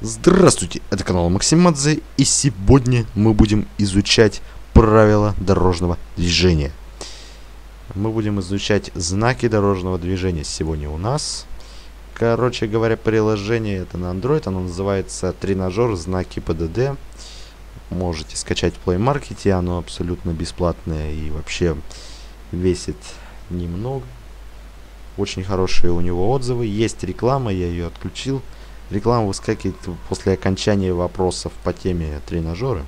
Здравствуйте, это канал Максимадзе, и сегодня мы будем изучать правила дорожного движения. Мы будем изучать знаки дорожного движения сегодня у нас. Короче говоря, приложение это на Android, оно называется Тренажер знаки ПДД. Можете скачать в Play Market, оно абсолютно бесплатное и вообще весит немного. Очень хорошие у него отзывы, есть реклама, я ее отключил. Реклама выскакивает после окончания вопросов по теме тренажера,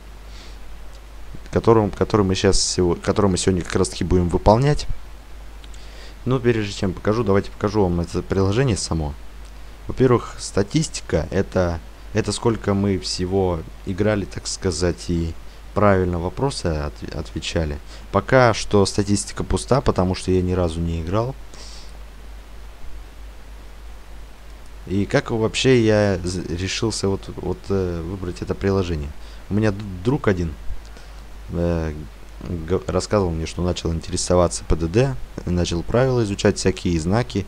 которым, который мы сейчас, который мы сегодня как раз таки будем выполнять. Но прежде чем покажу, давайте покажу вам это приложение само. Во-первых, статистика это, это сколько мы всего играли, так сказать, и правильно вопросы от, отвечали. Пока что статистика пуста, потому что я ни разу не играл. И как вообще я решился вот, вот э, выбрать это приложение? У меня друг один э, рассказывал мне, что начал интересоваться ПДД, начал правила изучать, всякие знаки.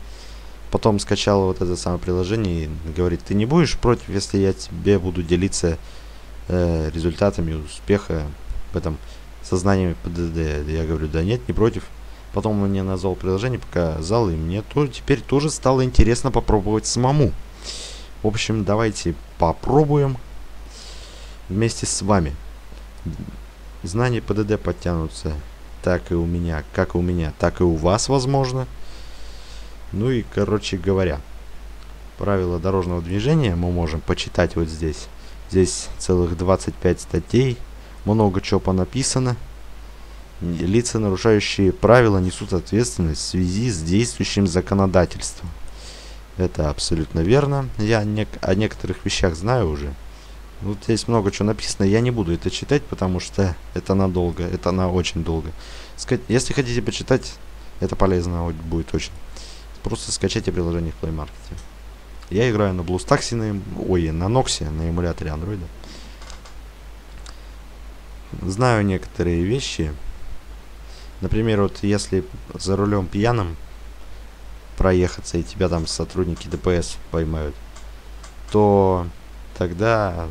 Потом скачал вот это самое приложение и говорит, ты не будешь против, если я тебе буду делиться э, результатами успеха в этом сознании ПДД? Я говорю, да нет, не против. Потом он мне назвал приложение, показал, и мне тоже теперь тоже стало интересно попробовать самому. В общем, давайте попробуем вместе с вами. Знания ПДД подтянутся так и у меня, как и у меня, так и у вас, возможно. Ну и, короче говоря, правила дорожного движения мы можем почитать вот здесь. Здесь целых 25 статей, много чего понаписано. Лица, нарушающие правила, несут ответственность в связи с действующим законодательством. Это абсолютно верно. Я не о некоторых вещах знаю уже. Вот здесь много чего написано. Я не буду это читать, потому что это надолго. Это на очень долго. Если хотите почитать, это полезно будет очень. Просто скачайте приложение в Play Market. Я играю на BlueStacks, на, ой, на Nox, на эмуляторе Android. Знаю некоторые вещи, Например, вот если за рулем пьяным проехаться и тебя там сотрудники ДПС поймают, то тогда,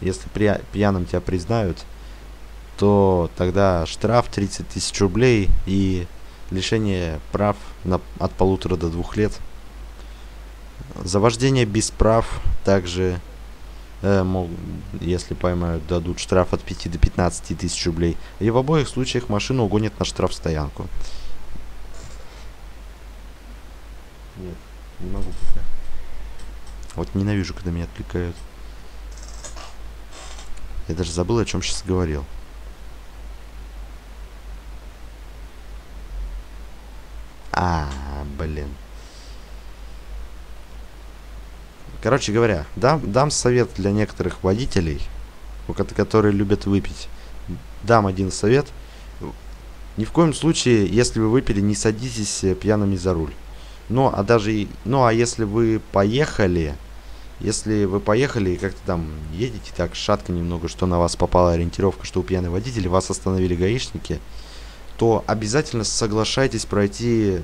если при, пьяным тебя признают, то тогда штраф 30 тысяч рублей и лишение прав на, от полутора до двух лет. За вождение без прав также э, мол, если поймают, дадут штраф от 5 до 15 тысяч рублей. И в обоих случаях машину угонят на штрафстоянку. Нет, не могу пока. Вот ненавижу, когда меня отвлекают. Я даже забыл, о чем сейчас говорил. А, блин. Короче говоря, дам, дам совет для некоторых водителей, которые любят выпить. Дам один совет. Ни в коем случае, если вы выпили, не садитесь э, пьяными за руль. Ну, а даже, ну, а если вы поехали, если вы поехали и как-то там едете так шатко немного, что на вас попала ориентировка, что у пьяный водитель, вас остановили гаишники, то обязательно соглашайтесь пройти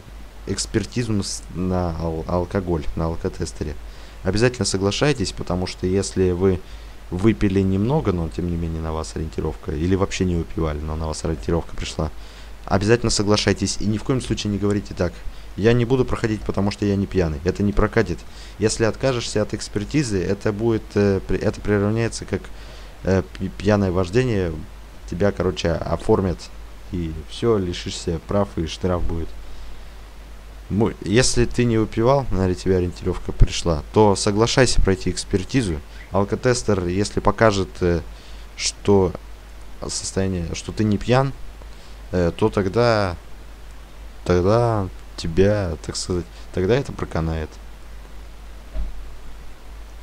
экспертизу на ал алкоголь, на алкотестере обязательно соглашайтесь, потому что если вы выпили немного, но тем не менее на вас ориентировка, или вообще не выпивали, но на вас ориентировка пришла, обязательно соглашайтесь и ни в коем случае не говорите так. Я не буду проходить, потому что я не пьяный. Это не прокатит. Если откажешься от экспертизы, это будет, э, это приравняется как э, пьяное вождение. Тебя, короче, оформят и все, лишишься прав и штраф будет если ты не выпивал, на тебя ориентировка пришла, то соглашайся пройти экспертизу. Алкотестер, если покажет, э, что состояние, что ты не пьян, то тогда, тогда тебя, так сказать, тогда это проканает.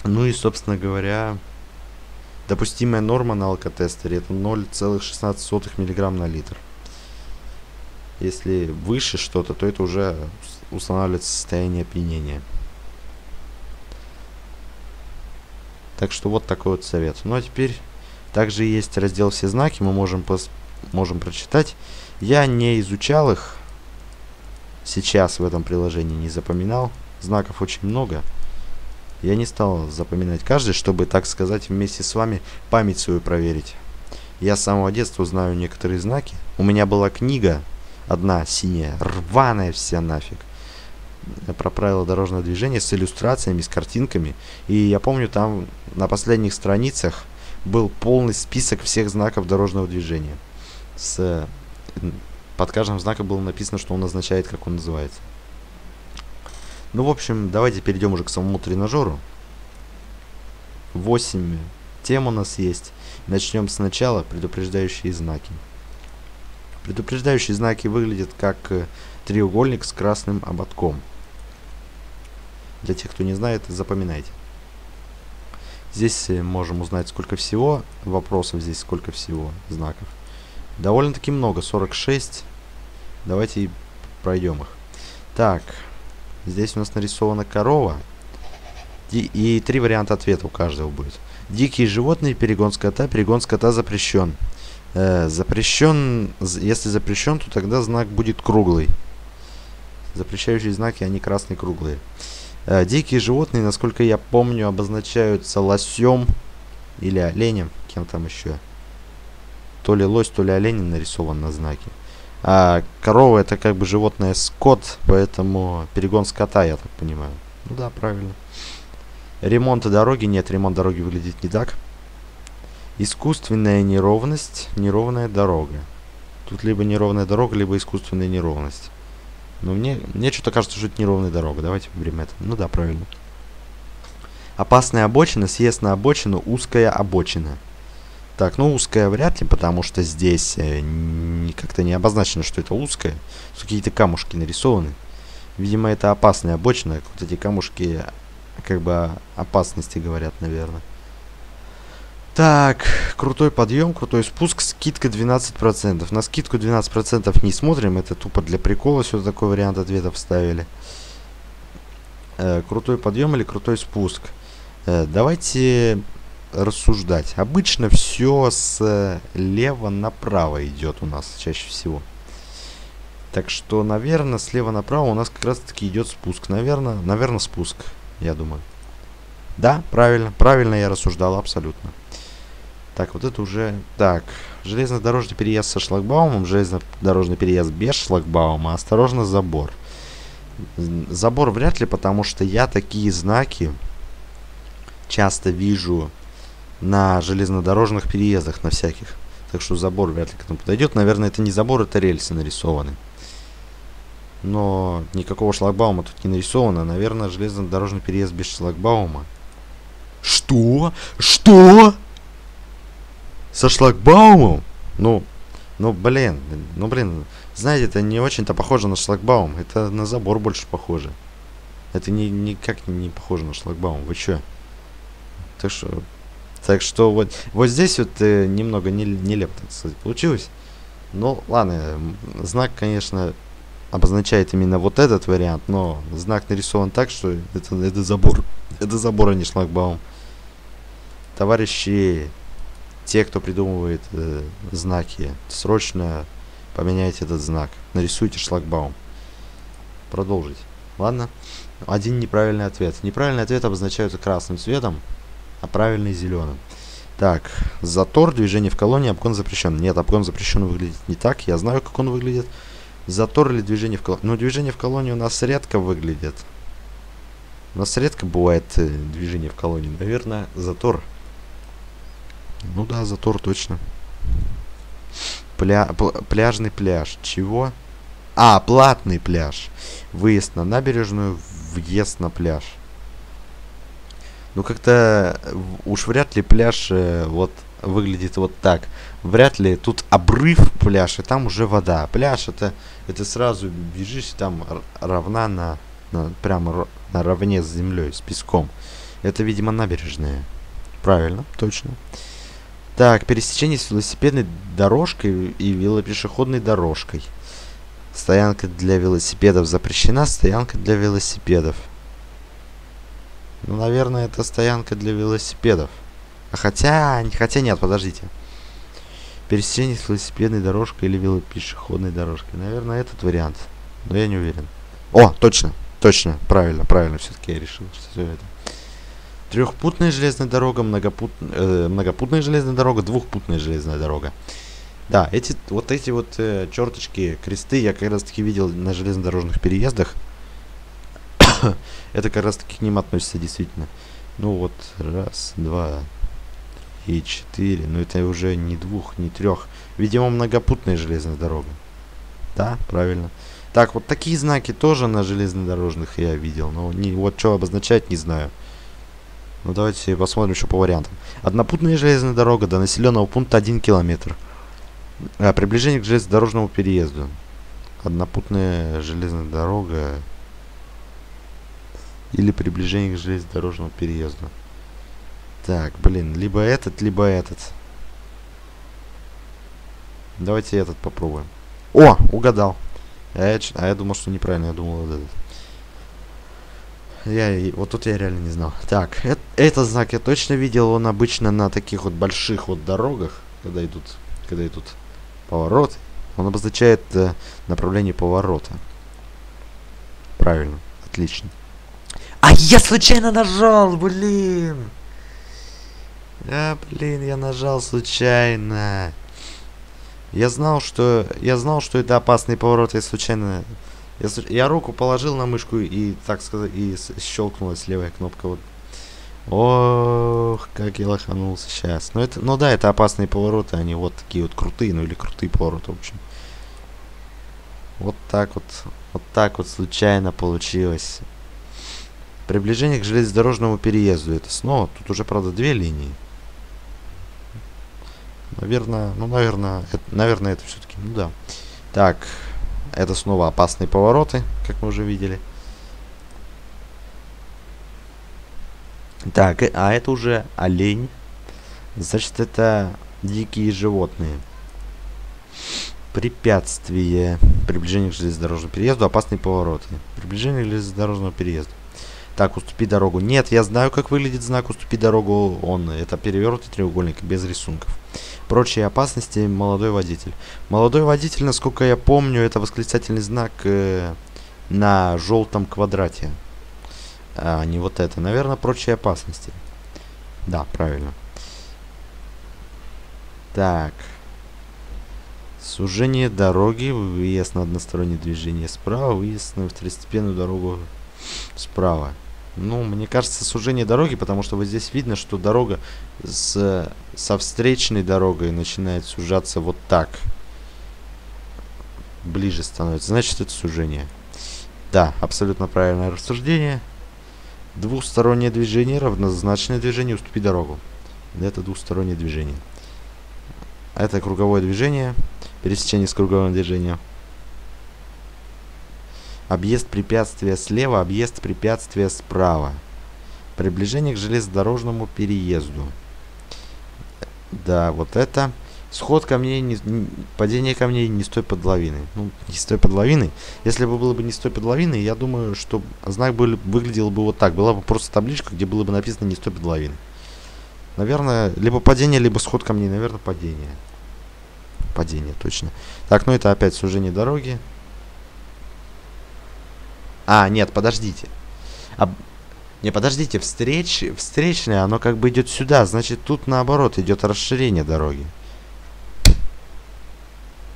Ну и, собственно говоря, допустимая норма на алкотестере это 0,16 мг на литр. Если выше что-то, то это уже устанавливается состояние опьянения. Так что вот такой вот совет. Ну а теперь также есть раздел «Все знаки», мы можем, можем прочитать. Я не изучал их сейчас в этом приложении, не запоминал. Знаков очень много. Я не стал запоминать каждый, чтобы, так сказать, вместе с вами память свою проверить. Я с самого детства знаю некоторые знаки. У меня была книга, одна синяя, рваная вся нафиг про правила дорожного движения с иллюстрациями, с картинками. И я помню, там на последних страницах был полный список всех знаков дорожного движения. С, под каждым знаком было написано, что он означает, как он называется. Ну, в общем, давайте перейдем уже к самому тренажеру. 8 тем у нас есть. Начнем сначала. Предупреждающие знаки. Предупреждающие знаки выглядят как э, треугольник с красным ободком. Для тех, кто не знает, запоминайте. Здесь э, можем узнать, сколько всего вопросов, здесь сколько всего знаков. Довольно-таки много, 46. Давайте пройдем их. Так, здесь у нас нарисована корова. И, и три варианта ответа у каждого будет. Дикие животные, перегон скота, перегон скота запрещен. Э, запрещен, если запрещен, то тогда знак будет круглый. Запрещающие знаки, они красные круглые. Э, дикие животные, насколько я помню, обозначаются лосем или оленем. Кем там еще? То ли лось, то ли олень нарисован на знаке. А корова это как бы животное скот, поэтому перегон скота, я так понимаю. Ну да, правильно. Ремонта дороги нет, ремонт дороги выглядит не так. Искусственная неровность, неровная дорога. Тут либо неровная дорога, либо искусственная неровность. Но мне, мне что-то кажется, что это неровная дорога. Давайте выберем это. Ну да, правильно. Опасная обочина, съезд на обочину, узкая обочина. Так, ну узкая вряд ли, потому что здесь э, как-то не обозначено, что это узкая. Какие-то камушки нарисованы. Видимо, это опасная обочина. Вот эти камушки как бы опасности говорят, наверное. Так, крутой подъем, крутой спуск, скидка 12%. На скидку 12% не смотрим, это тупо для прикола, все такой вариант ответа вставили. Э, крутой подъем или крутой спуск? Э, давайте рассуждать. Обычно все слева направо идет у нас чаще всего. Так что, наверное, слева направо у нас как раз таки идет спуск. Наверное, наверное, спуск, я думаю. Да, правильно, правильно я рассуждал, абсолютно. Так, вот это уже... Так, железнодорожный переезд со шлагбаумом, железнодорожный переезд без шлагбаума, осторожно, забор. Забор вряд ли, потому что я такие знаки часто вижу на железнодорожных переездах, на всяких. Так что забор вряд ли к этому подойдет. Наверное, это не забор, это рельсы нарисованы. Но никакого шлагбаума тут не нарисовано. Наверное, железнодорожный переезд без шлагбаума. Что? Что? со шлагбаумом? Ну, ну, блин, ну, блин, знаете, это не очень-то похоже на шлагбаум. Это на забор больше похоже. Это ни, никак не похоже на шлагбаум. Вы чё? Так что, так что вот, вот здесь вот э, немного не, нелепо, так сказать, получилось. Ну, ладно, знак, конечно, обозначает именно вот этот вариант, но знак нарисован так, что это, это забор. Это забор, а не шлагбаум. Товарищи, те, кто придумывает э, знаки, срочно поменяйте этот знак. Нарисуйте шлагбаум. Продолжить. Ладно. Один неправильный ответ. Неправильный ответ обозначается красным цветом, а правильный зеленым. Так, затор, движение в колонии, обгон запрещен. Нет, обгон запрещен выглядит не так. Я знаю, как он выглядит. Затор или движение в колонии? Ну, движение в колонии у нас редко выглядит. У нас редко бывает э, движение в колонии. Наверное, затор ну да, затор точно. Пля пляжный пляж. Чего? А, платный пляж. Выезд на набережную, въезд на пляж. Ну как-то уж вряд ли пляж э, вот выглядит вот так. Вряд ли тут обрыв пляж, и там уже вода. Пляж это, это сразу бежишь, там равна на, на прямо наравне с землей, с песком. Это, видимо, набережная. Правильно, точно. Так, пересечение с велосипедной дорожкой и велопешеходной дорожкой. Стоянка для велосипедов запрещена, стоянка для велосипедов. Ну, наверное, это стоянка для велосипедов. А хотя, хотя нет, подождите. Пересечение с велосипедной дорожкой или велопешеходной дорожкой. Наверное, этот вариант. Но я не уверен. О, точно, точно, правильно, правильно, все-таки я решил, все это. Трехпутная железная дорога, многопут... э, многопутная железная дорога, двухпутная железная дорога. Да, эти вот эти вот э, черточки, кресты я как раз таки видел на железнодорожных переездах. Это как раз таки к ним относится действительно. Ну вот, раз, два, три, четыре. Ну это уже не двух, не трех. Видимо, многопутная железная дорога. Да, правильно. Так, вот такие знаки тоже на железнодорожных я видел. Но не, вот что обозначать, не знаю. Ну давайте посмотрим еще по вариантам. Однопутная железная дорога до населенного пункта 1 километр. А, приближение к железнодорожному переезду. Однопутная железная дорога. Или приближение к железнодорожному переезду. Так, блин, либо этот, либо этот. Давайте этот попробуем. О, угадал. А я, а я думал, что неправильно, я думал вот этот. Я, вот тут я реально не знал. Так, это, этот знак я точно видел, он обычно на таких вот больших вот дорогах, когда идут, когда идут повороты, он обозначает э, направление поворота. Правильно, отлично. А я случайно нажал, блин! А, блин, я нажал случайно. Я знал, что я знал, что это опасный поворот, я случайно я, я руку положил на мышку и, так сказать, и щелкнулась левая кнопка. Вот. Ох, как я лоханулся сейчас. Ну, это, ну да, это опасные повороты, они вот такие вот крутые, ну или крутые повороты, в общем. Вот так вот, вот так вот случайно получилось. Приближение к железнодорожному переезду. Это снова, тут уже, правда, две линии. Наверное, ну, наверное, это, наверное, это все-таки, ну да. Так, это снова опасные повороты, как мы уже видели. Так, э, а это уже олень. Значит, это дикие животные. Препятствие. Приближение к железнодорожному переезду. Опасные повороты. Приближение к железнодорожному переезду. Так, уступи дорогу. Нет, я знаю, как выглядит знак «Уступи дорогу». Он, это перевернутый треугольник, без рисунков. Прочие опасности молодой водитель. Молодой водитель, насколько я помню, это восклицательный знак э, на желтом квадрате. А не вот это. Наверное, прочие опасности. Да, правильно. Так. Сужение дороги, выезд на одностороннее движение справа, выезд на второстепенную дорогу справа. Ну, мне кажется, сужение дороги, потому что вот здесь видно, что дорога с, со встречной дорогой начинает сужаться вот так. Ближе становится. Значит, это сужение. Да, абсолютно правильное рассуждение. Двухстороннее движение, равнозначное движение, уступи дорогу. Это двухстороннее движение. Это круговое движение, пересечение с круговым движением. Объезд препятствия слева, объезд препятствия справа. Приближение к железнодорожному переезду. Да, вот это. Сход камней, не, падение камней не стой под лавиной. Ну, не стой под лавиной. Если бы было бы не стой под лавиной, я думаю, что знак бы, выглядел бы вот так. Была бы просто табличка, где было бы написано не стой под лавиной. Наверное, либо падение, либо сход камней. Наверное, падение. Падение, точно. Так, ну это опять сужение дороги. А, нет, подождите. А, не, подождите, встреч, встречное, оно как бы идет сюда. Значит, тут наоборот идет расширение дороги.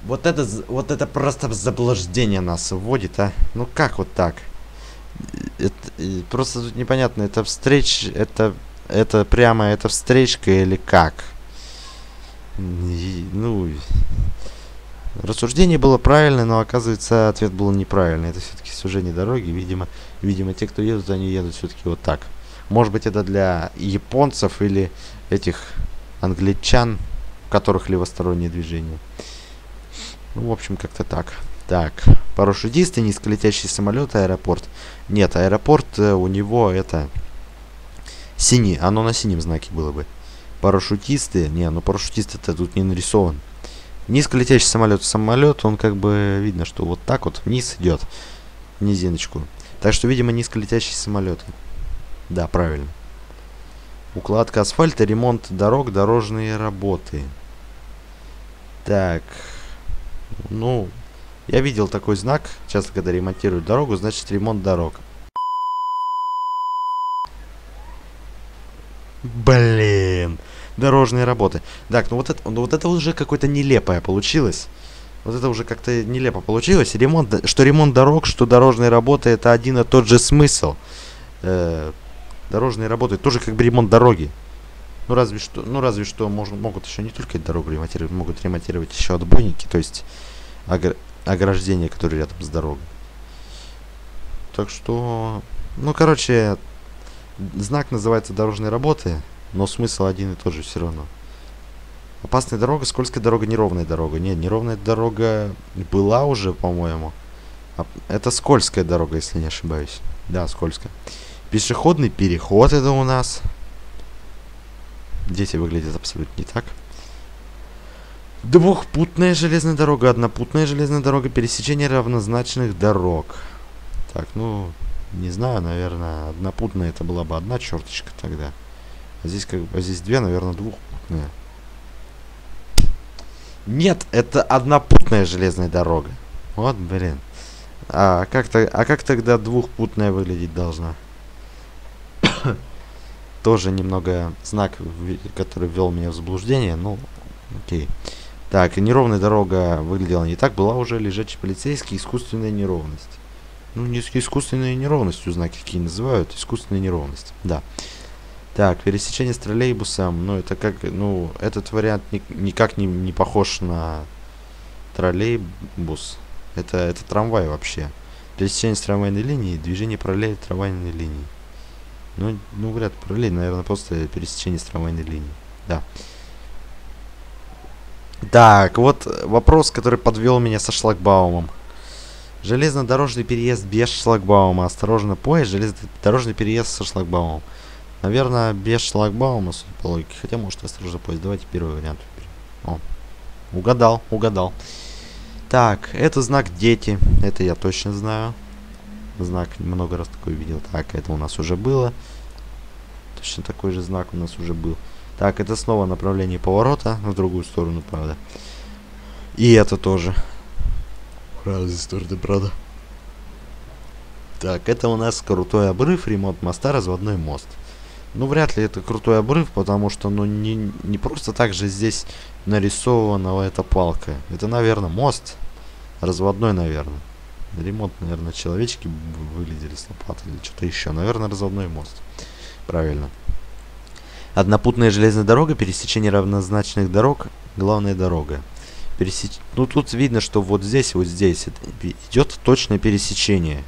Вот это, вот это просто заблуждение нас вводит, а? Ну как вот так? Это, просто тут непонятно, это встреч, это, это прямо, это встречка или как? И, ну, Рассуждение было правильное, но оказывается ответ был неправильный. Это все-таки сужение дороги. Видимо, видимо, те, кто едут, они едут все-таки вот так. Может быть, это для японцев или этих англичан, у которых левостороннее движение. Ну, в общем, как-то так. Так, парашютисты, низколетящий самолет, аэропорт. Нет, аэропорт э, у него это синий, оно на синем знаке было бы. Парашютисты, не, ну парашютисты-то тут не нарисован. Низколетящий самолет. Самолет, он как бы видно, что вот так вот вниз идет. Низиночку. Так что, видимо, низколетящие самолеты. Да, правильно. Укладка асфальта, ремонт дорог, дорожные работы. Так. Ну, я видел такой знак. Часто, когда ремонтируют дорогу, значит ремонт дорог. Блин. Дорожные работы. Так, ну вот это, ну вот это уже какое-то нелепое получилось. Вот это уже как-то нелепо получилось. Ремонт, что ремонт дорог, что дорожные работы, это один и тот же смысл. Э, дорожные работы тоже как бы ремонт дороги. Ну разве что, ну разве что можно, могут еще не только дорогу ремонтировать, могут ремонтировать еще отбойники, то есть огр ограждения, которые рядом с дорогой. Так что, ну короче, знак называется дорожные работы, но смысл один и тот же все равно. Опасная дорога, скользкая дорога, неровная дорога. Нет, неровная дорога была уже, по-моему. А, это скользкая дорога, если не ошибаюсь. Да, скользкая. Пешеходный переход это у нас. Дети выглядят абсолютно не так. Двухпутная железная дорога, однопутная железная дорога, пересечение равнозначных дорог. Так, ну, не знаю, наверное, однопутная это была бы одна черточка тогда. А здесь как бы, а здесь две, наверное, двухпутная. Нет, это однопутная железная дорога. Вот, блин. А как, то а как тогда двухпутная выглядеть должна? Тоже немного знак, который ввел меня в заблуждение. Ну, окей. Так, неровная дорога выглядела не так. Была уже лежачий полицейский, искусственная неровность. Ну, не искусственной неровностью знаки какие называют. Искусственная неровность. Да. Так, пересечение с троллейбусом. Ну, это как, ну, этот вариант ни, никак не, не похож на троллейбус. Это, это трамвай вообще. Пересечение с трамвайной линией, движение параллель трамвайной линии. Ну, ну, вряд ли параллель, наверное, просто пересечение с трамвайной линией. Да. Так, вот вопрос, который подвел меня со шлагбаумом. Железнодорожный переезд без шлагбаума. Осторожно, поезд, железнодорожный переезд со шлагбаумом. Наверное, без шлагбаума, по логике. Хотя, может, осторожно поезд. Давайте первый вариант. О, угадал, угадал. Так, это знак дети. Это я точно знаю. Знак много раз такой видел. Так, это у нас уже было. Точно такой же знак у нас уже был. Так, это снова направление поворота. В другую сторону, правда. И это тоже. Разные стороны, правда. Так, это у нас крутой обрыв, ремонт моста, разводной мост. Ну, вряд ли это крутой обрыв, потому что, ну, не, не просто так же здесь нарисована эта палка. Это, наверное, мост. Разводной, наверное. Ремонт, наверное, человечки выглядели с лопатой или что-то еще. Наверное, разводной мост. Правильно. Однопутная железная дорога, пересечение равнозначных дорог, главная дорога. Пересеч... Ну, тут видно, что вот здесь, вот здесь идет точное пересечение.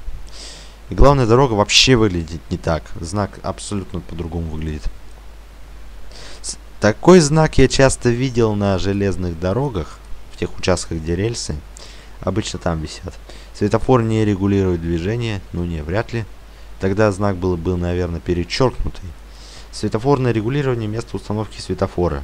И главная дорога вообще выглядит не так. Знак абсолютно по-другому выглядит. Такой знак я часто видел на железных дорогах, в тех участках, где рельсы. Обычно там висят. Светофор не регулирует движение, ну не, вряд ли. Тогда знак был, был наверное, перечеркнутый. Светофорное регулирование места установки светофора.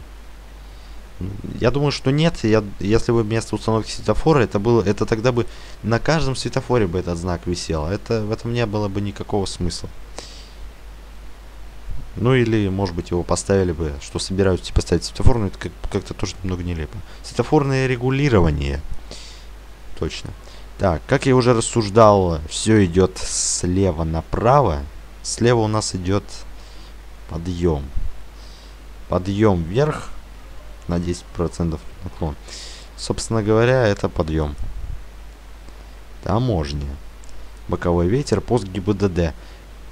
Я думаю, что нет. Я, если бы место установки светофора, это было, это тогда бы на каждом светофоре бы этот знак висел. Это в этом не было бы никакого смысла. Ну или, может быть, его поставили бы, что собираются поставить светофор, но это как- как-то тоже немного нелепо. Светофорное регулирование. Точно. Так, как я уже рассуждал, все идет слева направо. Слева у нас идет подъем. Подъем вверх на 10% наклон. Собственно говоря, это подъем. Таможня. Боковой ветер, пост ГИБДД.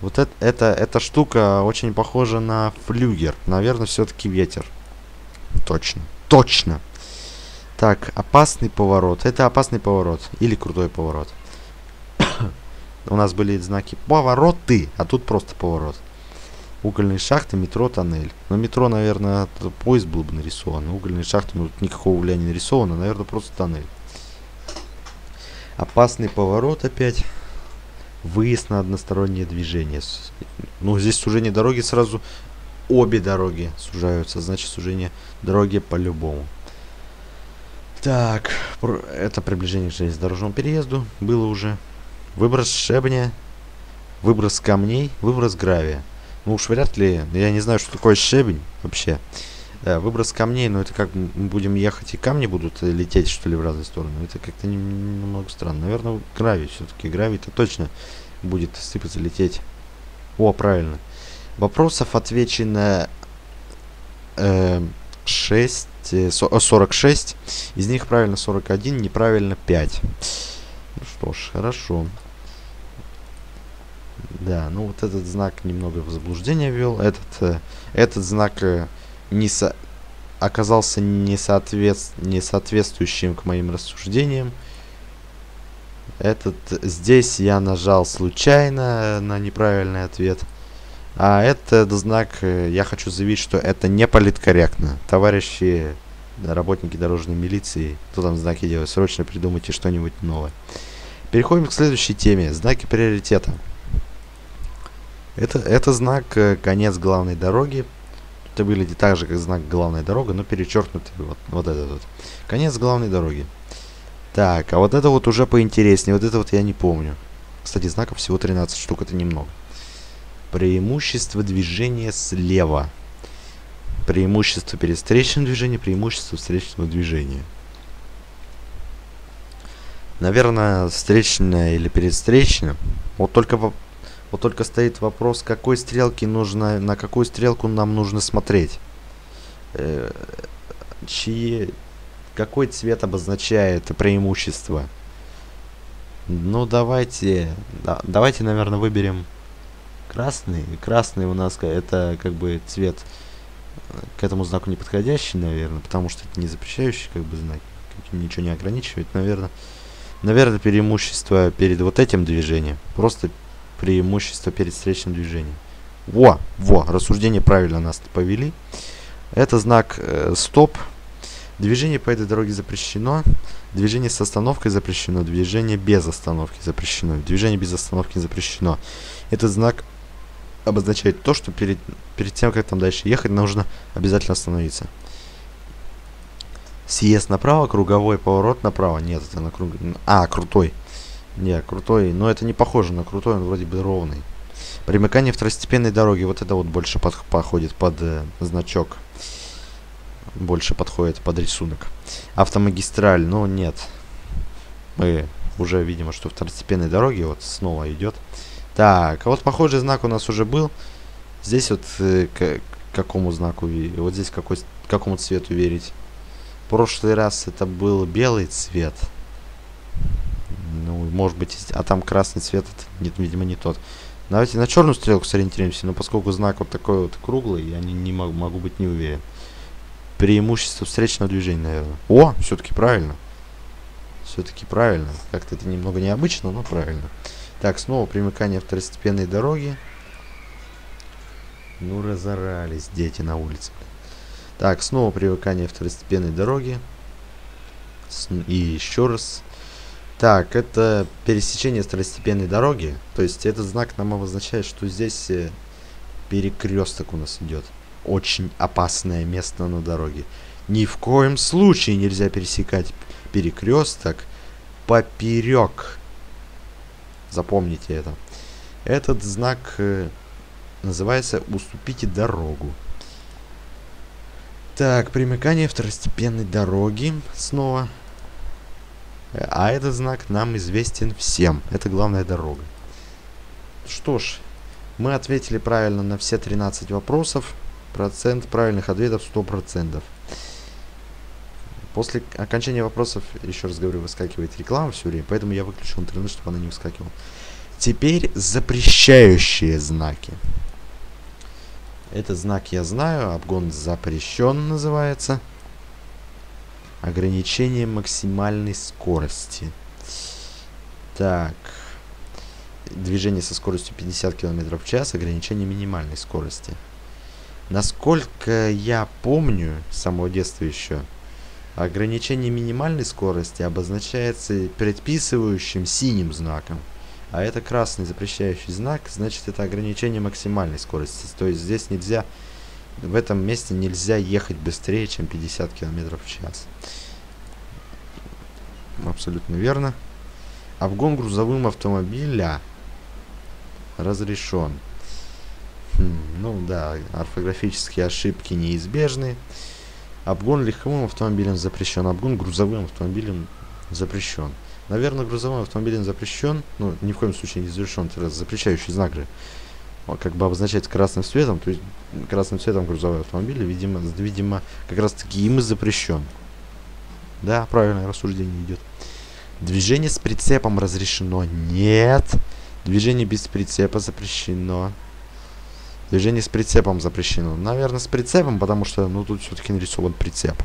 Вот это, это, эта штука очень похожа на флюгер. Наверное, все-таки ветер. Точно. Точно. Так, опасный поворот. Это опасный поворот. Или крутой поворот. У нас были знаки повороты, а тут просто поворот. Угольные шахты, метро, тоннель. На метро, наверное, поезд был бы нарисован. Угольные шахты, ну, никакого угля не нарисовано. Наверное, просто тоннель. Опасный поворот опять. Выезд на одностороннее движение. Ну, здесь сужение дороги сразу. Обе дороги сужаются. Значит, сужение дороги по-любому. Так, это приближение к железнодорожному переезду. Было уже. Выброс шебня. Выброс камней. Выброс гравия. Ну уж вряд ли, я не знаю, что такое щебень вообще. Э, выброс камней, но это как мы будем ехать и камни будут лететь что ли в разные стороны. Это как-то немного странно. Наверное, гравий все-таки. Гравий-то точно будет сыпаться, лететь. О, правильно. Вопросов отвечено э, 6, 46. Э, Из них правильно 41, неправильно 5. Ну что ж, хорошо. Да, ну вот этот знак немного в заблуждение ввел. Этот, э, этот знак э, не со оказался не, соответ не соответствующим к моим рассуждениям. Этот здесь я нажал случайно на неправильный ответ. А этот знак, э, я хочу заявить, что это не политкорректно. Товарищи работники дорожной милиции, кто там знаки делает, срочно придумайте что-нибудь новое. Переходим к следующей теме. Знаки приоритета. Это, это знак э, конец главной дороги. Это выглядит так же, как знак главной дороги, но перечеркнутый вот, вот этот вот. Конец главной дороги. Так, а вот это вот уже поинтереснее. Вот это вот я не помню. Кстати, знаков всего 13 штук, это немного. Преимущество движения слева. Преимущество перед встречным движением, преимущество встречного движения. Наверное, встречное или перед встречным. Вот только, вот только стоит вопрос, какой стрелки нужно, на какую стрелку нам нужно смотреть. Э, чьи, какой цвет обозначает преимущество? Ну, давайте, да, давайте, наверное, выберем красный. Красный у нас это как бы цвет к этому знаку не подходящий, наверное, потому что это не запрещающий как бы знак, ничего не ограничивает, наверное. Наверное, преимущество перед вот этим движением, просто преимущество перед встречным движением. Во, во, рассуждение правильно нас повели. Это знак э, стоп. Движение по этой дороге запрещено. Движение с остановкой запрещено. Движение без остановки запрещено. Движение без остановки запрещено. Этот знак обозначает то, что перед, перед тем, как там дальше ехать, нужно обязательно остановиться. Съезд направо, круговой поворот направо. Нет, это на круг... А, крутой. Не, крутой. Но это не похоже на крутой, он вроде бы ровный. Примыкание второстепенной дороги. Вот это вот больше под, походит под э, значок. Больше подходит под рисунок. Автомагистраль. Ну, нет. Мы уже видим, что второстепенной дороги вот снова идет. Так, а вот похожий знак у нас уже был. Здесь вот э, к, какому знаку, вот здесь какой, какому цвету верить. Прошлый раз это был белый цвет. Ну, может быть, а там красный цвет, это, нет, видимо, не тот. Давайте на черную стрелку сориентируемся, но поскольку знак вот такой вот круглый, я не, не могу, могу быть не уверен. Преимущество встречного движения, наверное. О, все-таки правильно. Все-таки правильно. Как-то это немного необычно, но правильно. Так, снова примыкание второстепенной дороги. Ну, разорались дети на улице. Так, снова привыкание второстепенной дороги. И еще раз. Так, это пересечение второстепенной дороги. То есть этот знак нам обозначает, что здесь э, перекресток у нас идет. Очень опасное место на дороге. Ни в коем случае нельзя пересекать перекресток поперек Запомните это. Этот знак э, называется «Уступите дорогу». Так, примыкание второстепенной дороги снова. А этот знак нам известен всем. Это главная дорога. Что ж, мы ответили правильно на все 13 вопросов. Процент правильных ответов 100%. После окончания вопросов, еще раз говорю, выскакивает реклама все время, поэтому я выключил интернет, чтобы она не выскакивала. Теперь запрещающие знаки. Этот знак я знаю, обгон запрещен называется. Ограничение максимальной скорости. Так. Движение со скоростью 50 км в час, ограничение минимальной скорости. Насколько я помню, с самого детства еще, Ограничение минимальной скорости обозначается предписывающим синим знаком. А это красный запрещающий знак, значит это ограничение максимальной скорости. То есть здесь нельзя, в этом месте нельзя ехать быстрее, чем 50 км в час. Абсолютно верно. Обгон грузовым автомобиля разрешен. Хм, ну да, орфографические ошибки неизбежны. Обгон легковым автомобилем запрещен, обгон грузовым автомобилем запрещен. Наверное, грузовым автомобилем запрещен, ну, ни в коем случае не это запрещающий знак же. Он как бы обозначается красным цветом, то есть красным цветом грузовой автомобиль, видимо, видимо, как раз таки им и запрещен. Да, правильное рассуждение идет. Движение с прицепом разрешено. Нет. Движение без прицепа запрещено. Движение с прицепом запрещено. Наверное, с прицепом, потому что, ну, тут все-таки нарисован прицеп.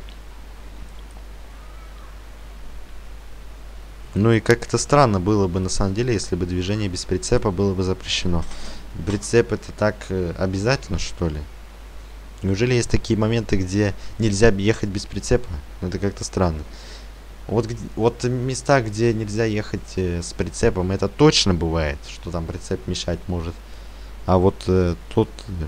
Ну и как-то странно было бы, на самом деле, если бы движение без прицепа было бы запрещено. Прицеп это так э, обязательно, что ли? Неужели есть такие моменты, где нельзя ехать без прицепа? Это как-то странно. Вот, вот места, где нельзя ехать э, с прицепом, это точно бывает, что там прицеп мешать может. А вот э, тут э,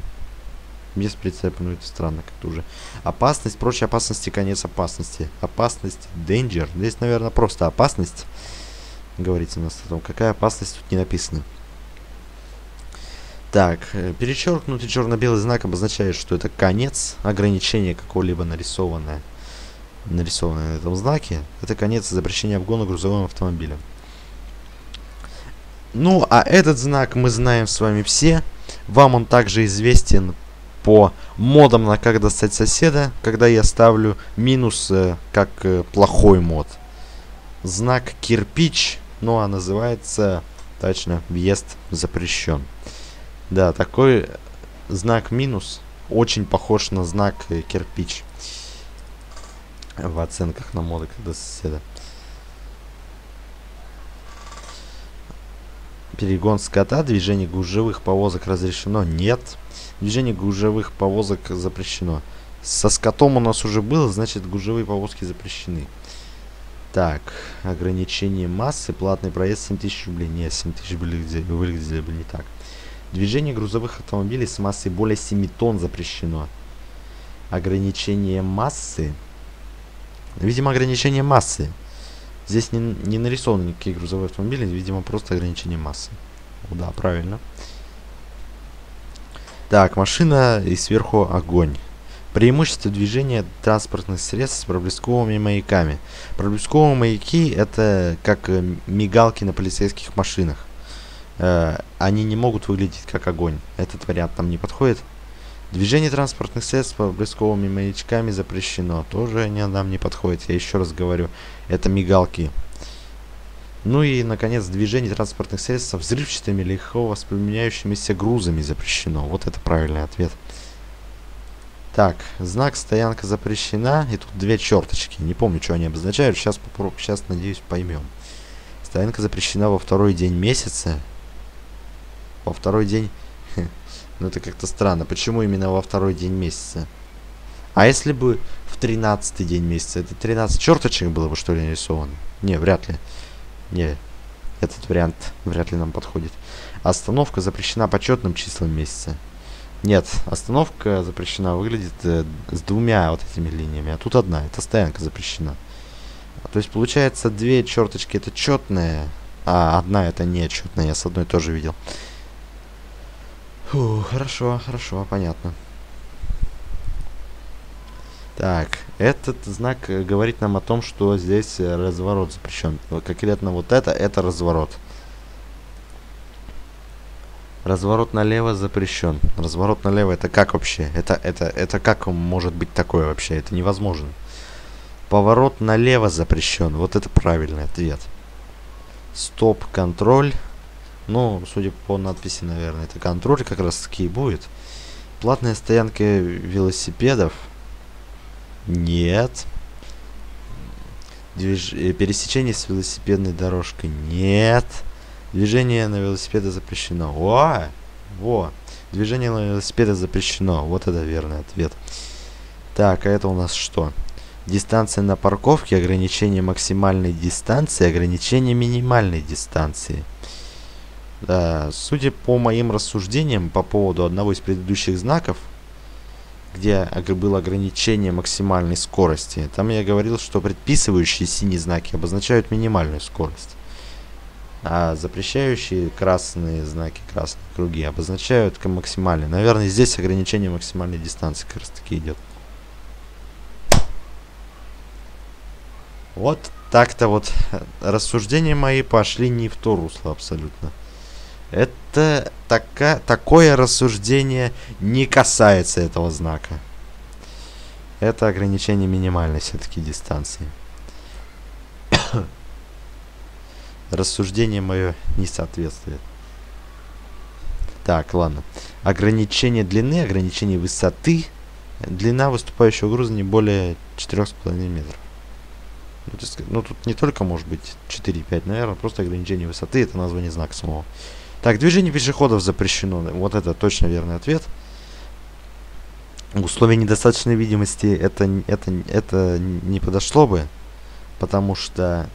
без прицепа, ну это странно как-то уже. Опасность, прочие опасности, конец опасности. Опасность, danger. Здесь, наверное, просто опасность. Говорится у нас о том, какая опасность тут не написано. Так, э, перечеркнутый черно-белый знак обозначает, что это конец ограничения какого-либо нарисованное. Нарисованное на этом знаке. Это конец запрещения обгона грузовым автомобилем. Ну, а этот знак мы знаем с вами все. Вам он также известен по модам на как достать соседа, когда я ставлю минус э, как э, плохой мод. Знак кирпич, ну а называется точно въезд запрещен. Да, такой знак минус очень похож на знак э, кирпич в оценках на моды когда соседа. Перегон скота, движение гужевых повозок разрешено? Нет. Движение гужевых повозок запрещено. Со скотом у нас уже было, значит гужевые повозки запрещены. Так, ограничение массы, платный проезд 7000 рублей. Нет, 7000 выглядели, выглядели бы не так. Движение грузовых автомобилей с массой более 7 тонн запрещено. Ограничение массы. Видимо, ограничение массы. Здесь не, не нарисованы никакие грузовые автомобили, видимо, просто ограничение массы. Да, правильно. Так, машина и сверху огонь. Преимущество движения транспортных средств с проблесковыми маяками. Проблесковые маяки это как э, мигалки на полицейских машинах э, они не могут выглядеть как огонь. Этот вариант нам не подходит. Движение транспортных средств по блесковыми маячками запрещено. Тоже не, нам не подходит. Я еще раз говорю, это мигалки. Ну и, наконец, движение транспортных средств взрывчатыми легко воспламеняющимися грузами запрещено. Вот это правильный ответ. Так, знак стоянка запрещена. И тут две черточки. Не помню, что они обозначают. Сейчас, попробую, сейчас надеюсь, поймем. Стоянка запрещена во второй день месяца во второй день... ну это как-то странно. Почему именно во второй день месяца? А если бы в тринадцатый день месяца? Это 13 черточек было бы что ли нарисовано? Не, вряд ли. Не, этот вариант вряд ли нам подходит. Остановка запрещена по четным числам месяца. Нет, остановка запрещена выглядит э, с двумя вот этими линиями, а тут одна. Это стоянка запрещена. То есть получается две черточки это четные, а одна это нечетная. Я с одной тоже видел. Фу, хорошо, хорошо, понятно. Так, этот знак э, говорит нам о том, что здесь э, разворот запрещен. Конкретно вот это, это разворот. Разворот налево запрещен. Разворот налево это как вообще? Это, это, это как может быть такое вообще? Это невозможно. Поворот налево запрещен. Вот это правильный ответ. Стоп-контроль. Ну, судя по надписи, наверное, это контроль как раз таки и будет. Платная стоянка велосипедов. Нет. Движ... Э, пересечение с велосипедной дорожкой. Нет. Движение на велосипеде запрещено. О! Во! Движение на велосипеде запрещено. Вот это верный ответ. Так, а это у нас что? Дистанция на парковке, ограничение максимальной дистанции, ограничение минимальной дистанции. Да, судя по моим рассуждениям по поводу одного из предыдущих знаков, где было ограничение максимальной скорости, там я говорил, что предписывающие синие знаки обозначают минимальную скорость. А запрещающие красные знаки, красные круги обозначают как максимальный. Наверное, здесь ограничение максимальной дистанции как раз таки идет. Вот так-то вот рассуждения мои пошли не в то русло абсолютно. Это така, такое рассуждение не касается этого знака. Это ограничение минимальной все-таки дистанции. Рассуждение мое не соответствует. Так, ладно. Ограничение длины, ограничение высоты. Длина выступающего груза не более 4,5 метров. Ну, ну, тут не только может быть 4-5, наверное, просто ограничение высоты, это название знака самого. Так, движение пешеходов запрещено. Вот это точно верный ответ. Условия недостаточной видимости это, это, это не подошло бы, потому что,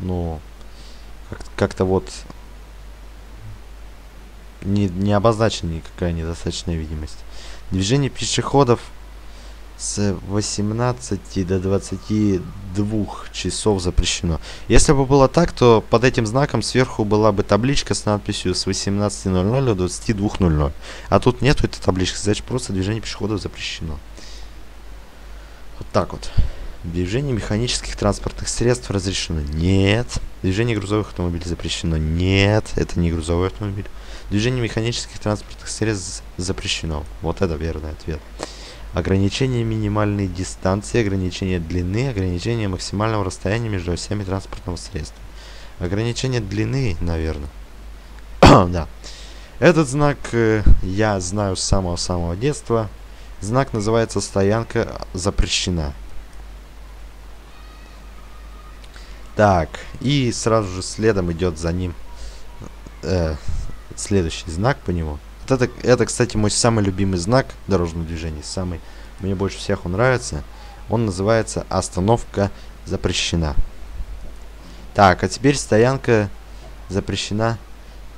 ну, как-то как вот не, не обозначена никакая недостаточная видимость. Движение пешеходов с 18 до 22 часов запрещено. Если бы было так, то под этим знаком сверху была бы табличка с надписью с 18.00 до 22.00. А тут нету этой таблички, значит просто движение пешеходов запрещено. Вот так вот. Движение механических транспортных средств разрешено? Нет. Движение грузовых автомобилей запрещено? Нет. Это не грузовой автомобиль. Движение механических транспортных средств запрещено. Вот это верный ответ. Ограничение минимальной дистанции, ограничение длины, ограничение максимального расстояния между осями транспортного средства. Ограничение длины, наверное. да. Этот знак э, я знаю с самого-самого детства. Знак называется «Стоянка запрещена». Так, и сразу же следом идет за ним э, следующий знак по нему. Вот это, это, кстати, мой самый любимый знак дорожного движения. Самый, мне больше всех он нравится. Он называется «Остановка запрещена». Так, а теперь стоянка запрещена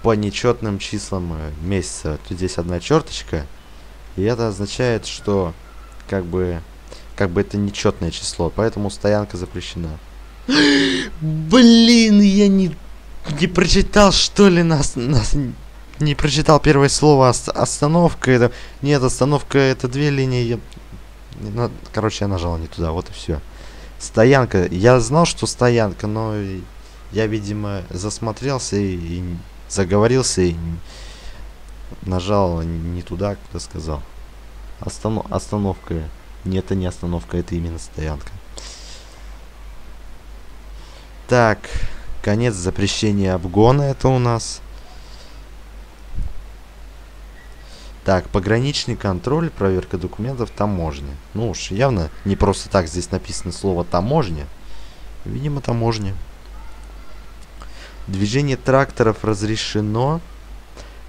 по нечетным числам э, месяца. Тут здесь одна черточка. И это означает, что как бы как бы это нечетное число, поэтому стоянка запрещена. Блин, я не не прочитал что ли нас нас не прочитал первое слово остановка. Это нет, остановка это две линии. Я, ну, короче, я нажал не туда, вот и все. Стоянка. Я знал, что стоянка, но я, видимо, засмотрелся и, и заговорился и нажал не туда, куда сказал. Останов, остановка. Нет, это не остановка, это именно стоянка. Так, конец запрещения обгона это у нас. Так, пограничный контроль, проверка документов, таможня. Ну уж явно не просто так здесь написано слово таможня. Видимо, таможня. Движение тракторов разрешено.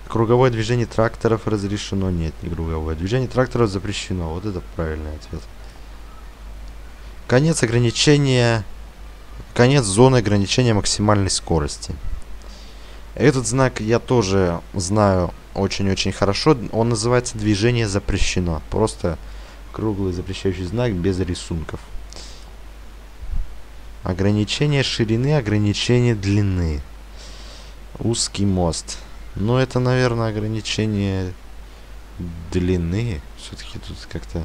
Круговое движение тракторов разрешено. Нет, не круговое. Движение тракторов запрещено. Вот это правильный ответ. Конец ограничения. Конец зоны ограничения максимальной скорости. Этот знак я тоже знаю очень-очень хорошо. Он называется «Движение запрещено». Просто круглый запрещающий знак без рисунков. Ограничение ширины, ограничение длины. Узкий мост. Ну, это, наверное, ограничение длины. Все-таки тут как-то...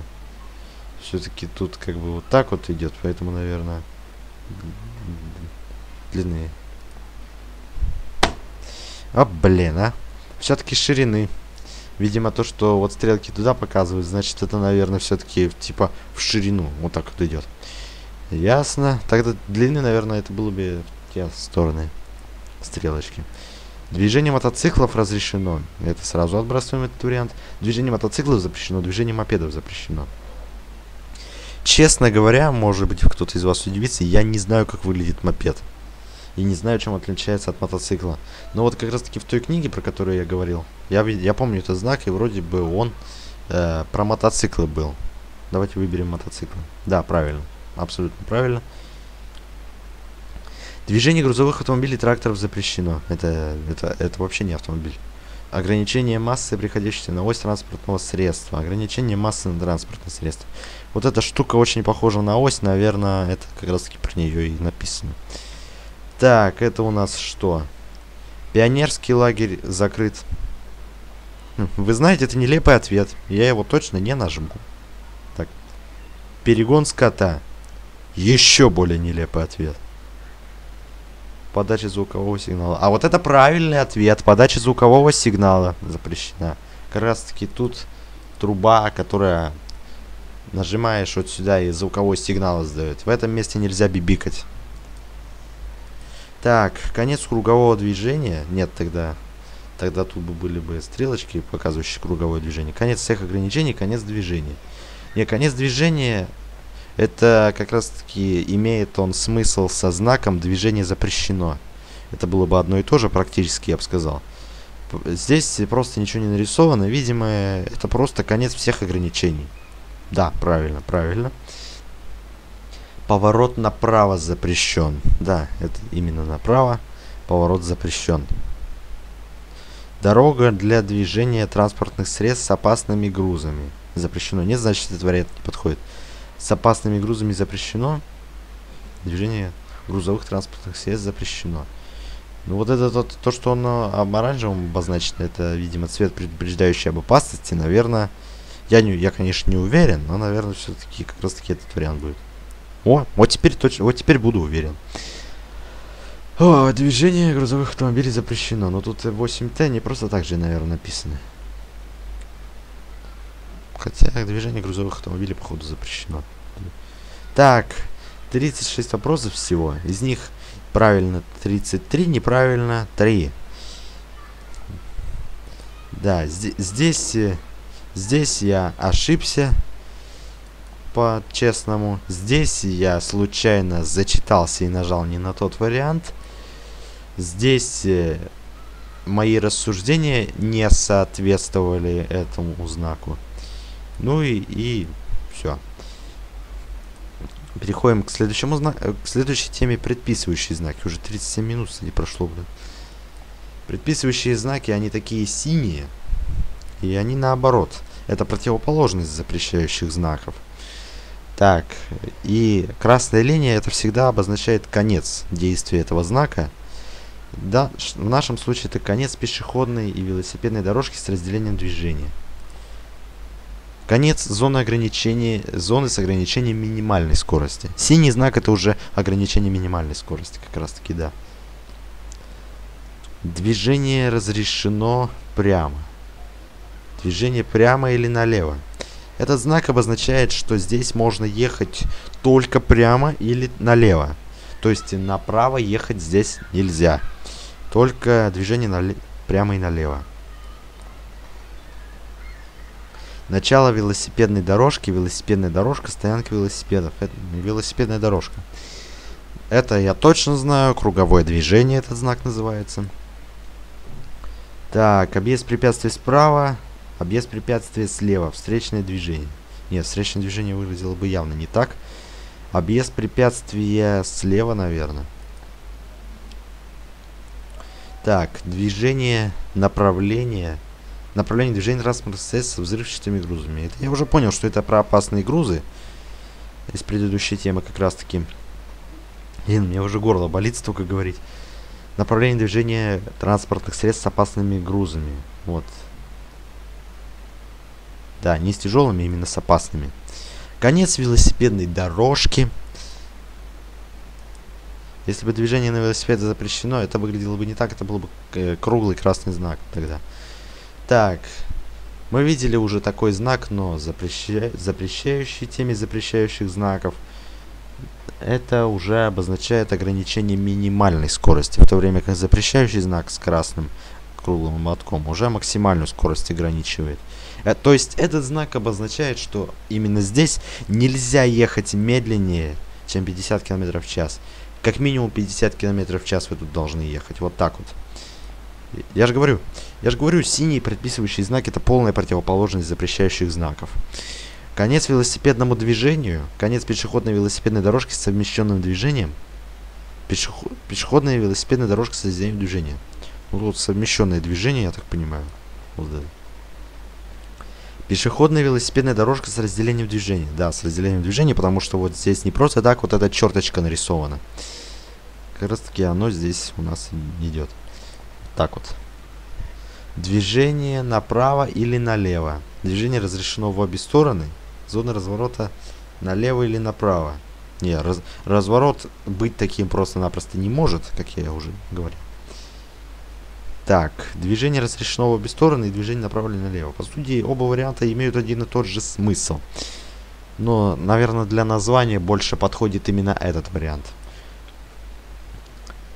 Все-таки тут как бы вот так вот идет, поэтому, наверное, длины. А, блин, а. Все-таки ширины. Видимо, то, что вот стрелки туда показывают, значит, это, наверное, все-таки типа в ширину. Вот так вот идет. Ясно. Тогда длины, наверное, это было бы те стороны стрелочки. Движение мотоциклов разрешено. Это сразу отбрасываем этот вариант. Движение мотоциклов запрещено, движение мопедов запрещено. Честно говоря, может быть, кто-то из вас удивится, я не знаю, как выглядит мопед и не знаю, чем отличается от мотоцикла. Но вот как раз таки в той книге, про которую я говорил, я, я помню этот знак, и вроде бы он э, про мотоциклы был. Давайте выберем мотоциклы. Да, правильно. Абсолютно правильно. Движение грузовых автомобилей и тракторов запрещено. Это, это, это вообще не автомобиль. Ограничение массы, приходящейся на ось транспортного средства. Ограничение массы на транспортное средство. Вот эта штука очень похожа на ось, наверное, это как раз таки про нее и написано. Так, это у нас что? Пионерский лагерь закрыт. Хм, вы знаете, это нелепый ответ. Я его точно не нажму. Так. Перегон скота. Еще более нелепый ответ. Подача звукового сигнала. А вот это правильный ответ. Подача звукового сигнала запрещена. Как раз таки тут труба, которая нажимаешь вот сюда и звуковой сигнал издает. В этом месте нельзя бибикать. Так, конец кругового движения. Нет, тогда... Тогда тут бы были бы стрелочки, показывающие круговое движение. Конец всех ограничений, конец движения. Не, конец движения... Это как раз таки имеет он смысл со знаком движение запрещено. Это было бы одно и то же практически, я бы сказал. Здесь просто ничего не нарисовано. Видимо, это просто конец всех ограничений. Да, правильно, правильно. Поворот направо запрещен. Да, это именно направо. Поворот запрещен. Дорога для движения транспортных средств с опасными грузами. Запрещено. Нет, значит, этот вариант не подходит. С опасными грузами запрещено. Движение грузовых транспортных средств запрещено. Ну вот это тот, то, что он об оранжевом обозначено, это, видимо, цвет, предупреждающий об опасности. Наверное, я, не, я конечно, не уверен, но, наверное, все-таки как раз-таки этот вариант будет. О, вот теперь точно, вот теперь буду уверен. О, движение грузовых автомобилей запрещено. Но тут 8Т не просто так же, наверное, написано. Хотя движение грузовых автомобилей, походу, запрещено. Так, 36 вопросов всего. Из них правильно 33, неправильно 3. Да, здесь, здесь я ошибся по-честному. Здесь я случайно зачитался и нажал не на тот вариант. Здесь э, мои рассуждения не соответствовали этому знаку. Ну и, и все. Переходим к следующему знаку, э, к следующей теме предписывающие знаки. Уже 37 минут, кстати, прошло, блин. Предписывающие знаки, они такие синие. И они наоборот. Это противоположность запрещающих знаков. Так, и красная линия это всегда обозначает конец действия этого знака. Да, в нашем случае это конец пешеходной и велосипедной дорожки с разделением движения. Конец зоны ограничения, зоны с ограничением минимальной скорости. Синий знак это уже ограничение минимальной скорости, как раз таки, да. Движение разрешено прямо. Движение прямо или налево. Этот знак обозначает, что здесь можно ехать только прямо или налево. То есть направо ехать здесь нельзя. Только движение нале прямо и налево. Начало велосипедной дорожки, велосипедная дорожка, стоянка велосипедов. Это велосипедная дорожка. Это я точно знаю. Круговое движение этот знак называется. Так, объезд препятствий справа. Объезд препятствия слева. Встречное движение. Нет, встречное движение выглядело бы явно не так. Объезд препятствия слева, наверное. Так, движение, направление. Направление движения транспортных средств с взрывчатыми грузами. Это я уже понял, что это про опасные грузы. Из предыдущей темы как раз таки. Блин, мне уже горло болит столько говорить. Направление движения транспортных средств с опасными грузами. Вот, да, не с тяжелыми, а именно с опасными. Конец велосипедной дорожки. Если бы движение на велосипеде запрещено, это выглядело бы не так, это был бы э, круглый красный знак тогда. Так, мы видели уже такой знак, но запреща... запрещающий теме запрещающих знаков. Это уже обозначает ограничение минимальной скорости, в то время как запрещающий знак с красным круглым мотком уже максимальную скорость ограничивает. Э, то есть этот знак обозначает, что именно здесь нельзя ехать медленнее, чем 50 км в час. Как минимум 50 км в час вы тут должны ехать. Вот так вот. Я же говорю, я же говорю, синий предписывающий знак это полная противоположность запрещающих знаков. Конец велосипедному движению, конец пешеходной велосипедной дорожки с совмещенным движением. Пешеход, пешеходная велосипедная дорожка с разделением движения. Ну, вот совмещенное движение, я так понимаю. Вот это. Пешеходная велосипедная дорожка с разделением движения. Да, с разделением движения, потому что вот здесь не просто так вот эта черточка нарисована. как раз таки оно здесь у нас идет. Так вот. Движение направо или налево. Движение разрешено в обе стороны. Зона разворота налево или направо. Не, раз, разворот быть таким просто-напросто не может, как я уже говорил. Так, движение разрешено в обе стороны и движение направо или налево. По сути, оба варианта имеют один и тот же смысл. Но, наверное, для названия больше подходит именно этот вариант.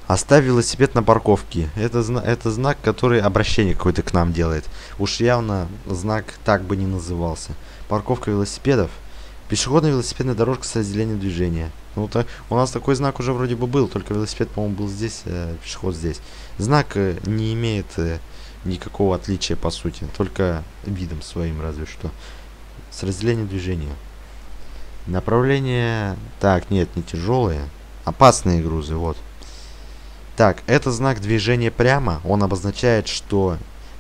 Оставь велосипед на парковке. Это, это знак, который обращение какое-то к нам делает. Уж явно знак так бы не назывался. Парковка велосипедов. Пешеходная велосипедная дорожка с разделением движения. Ну, то, у нас такой знак уже вроде бы был, только велосипед, по-моему, был здесь, а пешеход здесь. Знак э, не имеет э, никакого отличия, по сути, только видом своим разве что. С разделением движения. Направление... Так, нет, не тяжелые. Опасные грузы, вот. Так, это знак движения прямо. Он обозначает, что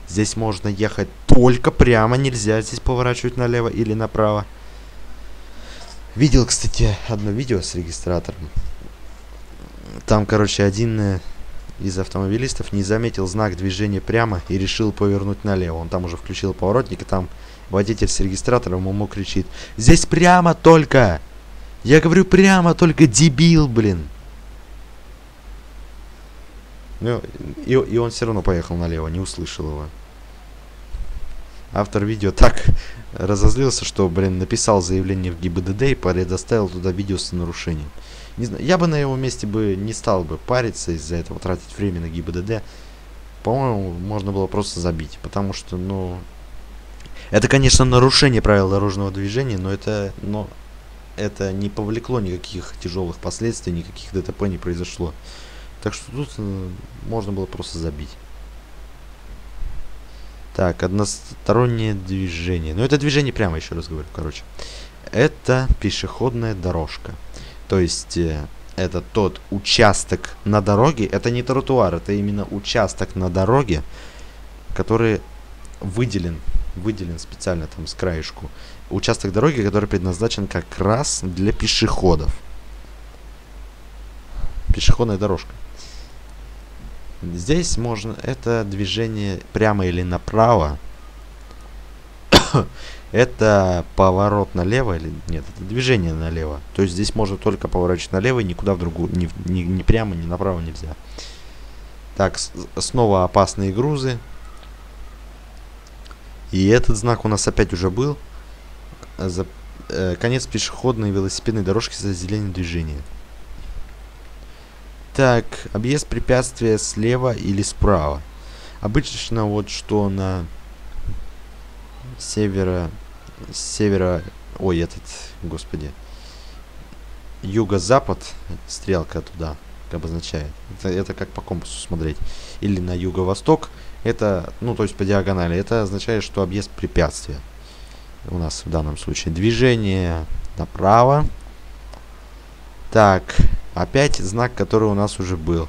здесь можно ехать только прямо. Нельзя здесь поворачивать налево или направо. Видел, кстати, одно видео с регистратором. Там, короче, один э, из автомобилистов не заметил знак движения прямо и решил повернуть налево. Он там уже включил поворотник, и там водитель с регистратором ему кричит. Здесь прямо только! Я говорю прямо только, дебил, блин! Ну, и, и он все равно поехал налево, не услышал его. Автор видео так разозлился, что, блин, написал заявление в ГИБДД и предоставил туда видео с нарушением. Не знаю, я бы на его месте бы не стал бы париться из-за этого, тратить время на ГИБДД. По-моему, можно было просто забить, потому что, ну... Это, конечно, нарушение правил дорожного движения, но это, но это не повлекло никаких тяжелых последствий, никаких ДТП не произошло. Так что тут э, можно было просто забить. Так, одностороннее движение. Ну, это движение прямо, еще раз говорю, короче. Это пешеходная дорожка. То есть, э, это тот участок на дороге. Это не тротуар, это именно участок на дороге, который выделен, выделен специально там с краешку. Участок дороги, который предназначен как раз для пешеходов. Пешеходная дорожка. Здесь можно это движение прямо или направо. это поворот налево или нет, это движение налево. То есть здесь можно только поворачивать налево и никуда в другую, ни, ни, ни прямо, ни направо нельзя. Так, снова опасные грузы. И этот знак у нас опять уже был. За, э, конец пешеходной велосипедной дорожки с разделением движения. Так, объезд препятствия слева или справа. Обычно вот что на севера, севера, ой, этот, господи, юго-запад, стрелка туда обозначает. Это, это как по компасу смотреть. Или на юго-восток, это, ну, то есть по диагонали, это означает, что объезд препятствия. У нас в данном случае движение направо. Так, Опять знак, который у нас уже был.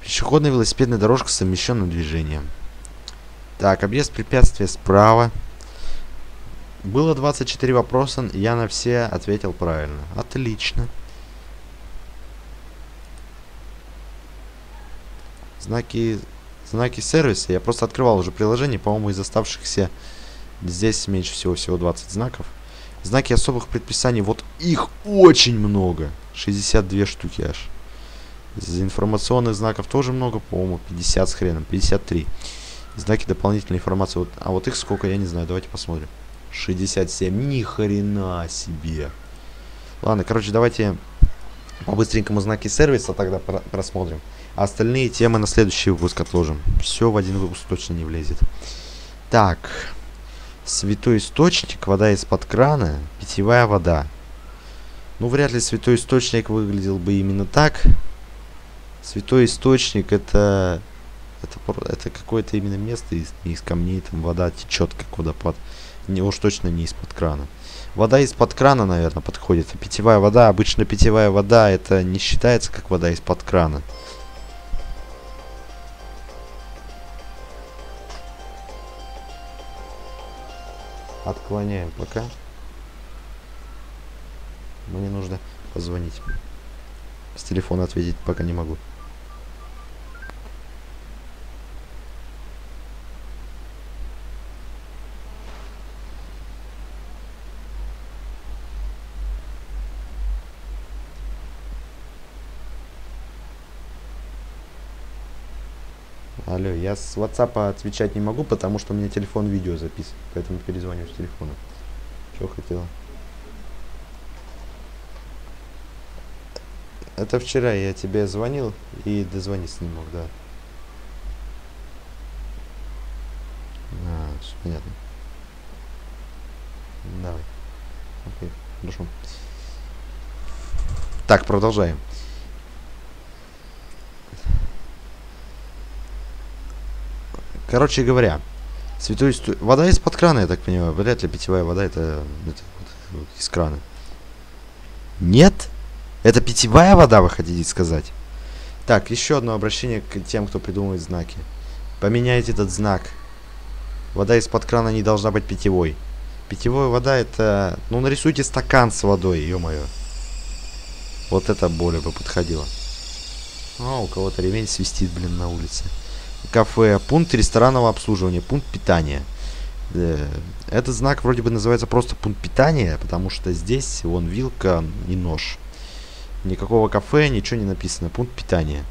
Пешеходная велосипедная дорожка с совмещенным движением. Так, объезд препятствия справа. Было 24 вопроса, я на все ответил правильно. Отлично. Знаки, знаки сервиса. Я просто открывал уже приложение, по-моему, из оставшихся здесь меньше всего, всего 20 знаков. Знаки особых предписаний, вот их очень много. 62 штуки аж. Информационных знаков тоже много, по-моему, 50 с хреном, 53. Знаки дополнительной информации. Вот, а вот их сколько, я не знаю, давайте посмотрим. 67, ни хрена себе. Ладно, короче, давайте по-быстренькому знаки сервиса тогда про просмотрим. А остальные темы на следующий выпуск отложим. Все в один выпуск точно не влезет. Так. Святой источник, вода из-под крана, питьевая вода. Ну, вряд ли святой источник выглядел бы именно так. Святой источник это... Это, это какое-то именно место из, из камней, там вода течет как водопад. Не, уж точно не из-под крана. Вода из-под крана, наверное, подходит. А питьевая вода, обычно питьевая вода, это не считается как вода из-под крана. Отклоняем пока. Мне нужно позвонить С телефона ответить пока не могу. Алло, я с WhatsApp отвечать не могу, потому что у меня телефон видео записан, поэтому перезвоню с телефона. Что хотела? Это вчера я тебе звонил и дозвониться не мог, да. А, всё понятно. Давай. Окей, хорошо. Так, продолжаем. Короче говоря, исто- вода из-под крана, я так понимаю. Вряд ли питьевая вода это, это вот, вот из крана. Нет? Это питьевая вода, вы хотите сказать? Так, еще одно обращение к тем, кто придумывает знаки. Поменяйте этот знак. Вода из-под крана не должна быть питьевой. Питьевая вода это... Ну, нарисуйте стакан с водой, ё-моё. Вот это более бы подходило. А, у кого-то ремень свистит, блин, на улице. Кафе, пункт ресторанного обслуживания, пункт питания. Э, Этот знак вроде бы называется просто пункт питания, потому что здесь вон вилка и нож. Никакого кафе, ничего не написано. Пункт питания.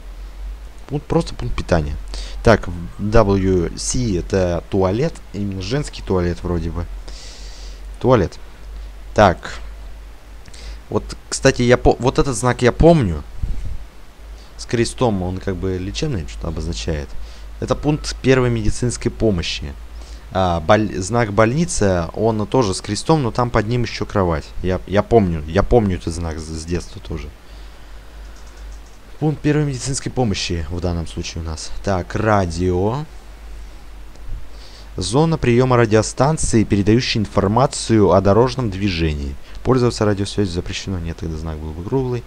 Пункт, просто пункт питания. Так, WC это туалет. Именно женский туалет вроде бы. Туалет. Так. Вот, кстати, я по... вот этот знак я помню. С крестом он как бы лечебный что-то обозначает. Это пункт первой медицинской помощи. А, боль- знак больница, он тоже с крестом, но там под ним еще кровать. Я, я помню, я помню этот знак с, с детства тоже. Пункт первой медицинской помощи в данном случае у нас. Так, радио. Зона приема радиостанции, передающей информацию о дорожном движении. Пользоваться радиосвязью запрещено. Нет, тогда знак был бы круглый.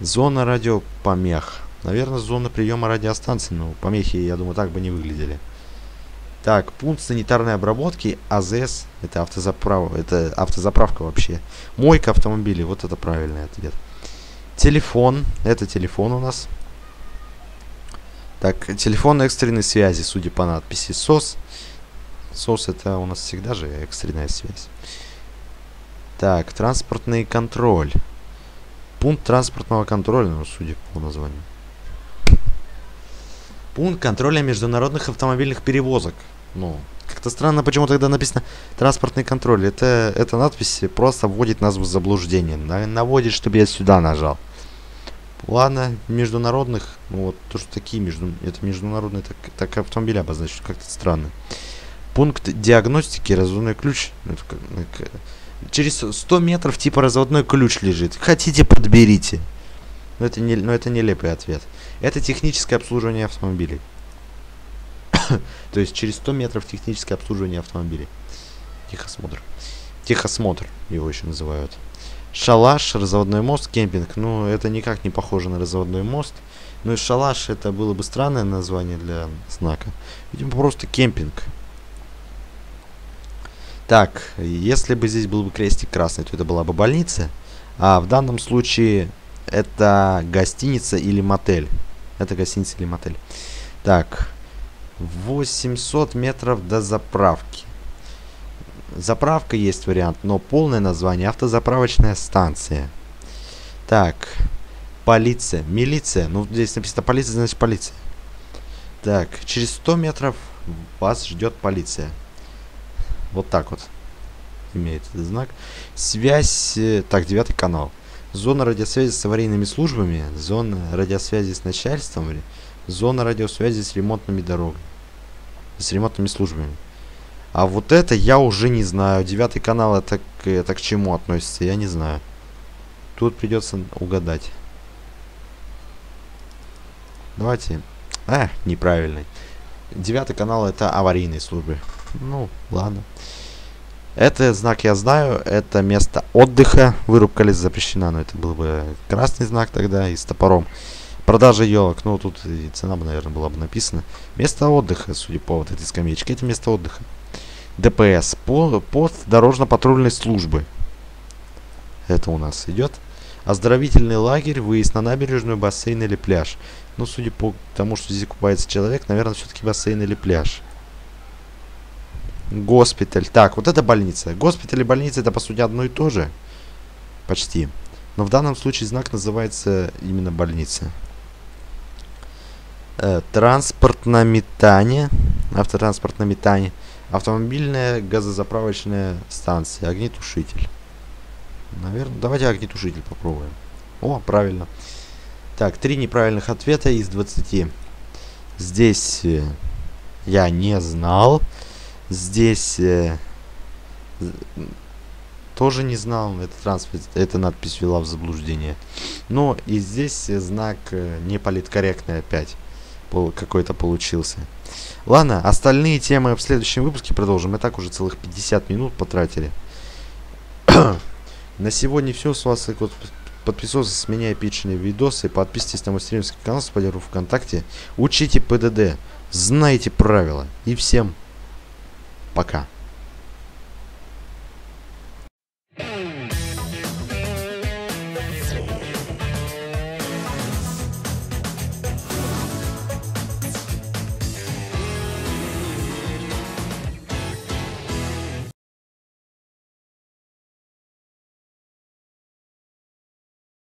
Зона радиопомех. Наверное, зона приема радиостанции. Но помехи, я думаю, так бы не выглядели. Так, пункт санитарной обработки АЗС. Это автозаправка. Это автозаправка вообще. Мойка автомобилей. Вот это правильный ответ. Телефон. Это телефон у нас. Так, телефон экстренной связи, судя по надписи СОС. СОС это у нас всегда же экстренная связь. Так, транспортный контроль. Пункт транспортного контроля, ну, судя по названию. Пункт контроля международных автомобильных перевозок. Ну, как-то странно, почему тогда написано транспортный контроль. Это, эта надпись просто вводит нас в заблуждение. На- наводит, чтобы я сюда нажал. Ладно, международных, ну вот то, что такие между, это международные, так, так автомобили обозначают, как-то странно. Пункт диагностики, разводной ключ. ну, ну, через 100 метров типа разводной ключ лежит. Хотите, подберите. Но это, не, но это нелепый ответ. Это техническое обслуживание автомобилей. То есть через 100 метров техническое обслуживание автомобилей. Техосмотр. Техосмотр его еще называют. Шалаш, разводной мост, кемпинг. Ну, это никак не похоже на разводной мост. Ну и шалаш это было бы странное название для знака. Видимо, просто кемпинг. Так, если бы здесь был бы крестик красный, то это была бы больница. А в данном случае это гостиница или мотель. Это гостиница или мотель. Так, 800 метров до заправки. Заправка есть вариант, но полное название автозаправочная станция. Так, полиция, милиция. Ну, здесь написано полиция, значит полиция. Так, через 100 метров вас ждет полиция. Вот так вот имеет этот знак. Связь, э, так, девятый канал. Зона радиосвязи с аварийными службами, зона радиосвязи с начальством, зона радиосвязи с ремонтными дорогами, с ремонтными службами. А вот это я уже не знаю. Девятый канал это это к чему относится, я не знаю. Тут придется угадать. Давайте. А, неправильный. Девятый канал это аварийные службы. Ну, ладно. Это знак я знаю, это место отдыха. Вырубка леса запрещена, но это был бы красный знак тогда и с топором. Продажа елок, ну тут и цена бы, наверное, была бы написана. Место отдыха, судя по вот этой скамеечке, это место отдыха. ДПС, по, пост дорожно-патрульной службы. Это у нас идет. Оздоровительный лагерь, выезд на набережную, бассейн или пляж. Ну, судя по тому, что здесь купается человек, наверное, все-таки бассейн или пляж. Госпиталь. Так, вот это больница. Госпиталь и больница это, по сути, одно и то же. Почти. Но в данном случае знак называется именно больница. Э, транспортное метание. Автотранспортное метание. Автомобильная газозаправочная станция. Огнетушитель. Наверное, давайте огнетушитель попробуем. О, правильно. Так, три неправильных ответа из 20. Здесь э, я не знал. Здесь э, тоже не знал. Это транспорт, эта надпись вела в заблуждение. Но и здесь знак э, не политкорректный опять. Какой-то получился. Ладно, остальные темы в следующем выпуске продолжим. Мы так уже целых 50 минут потратили. На сегодня все. С вас подписывайтесь с меня эпичные видосы. Подписывайтесь на мой стримский канал, спойлеру ВКонтакте. Учите ПДД. Знайте правила. И всем пока.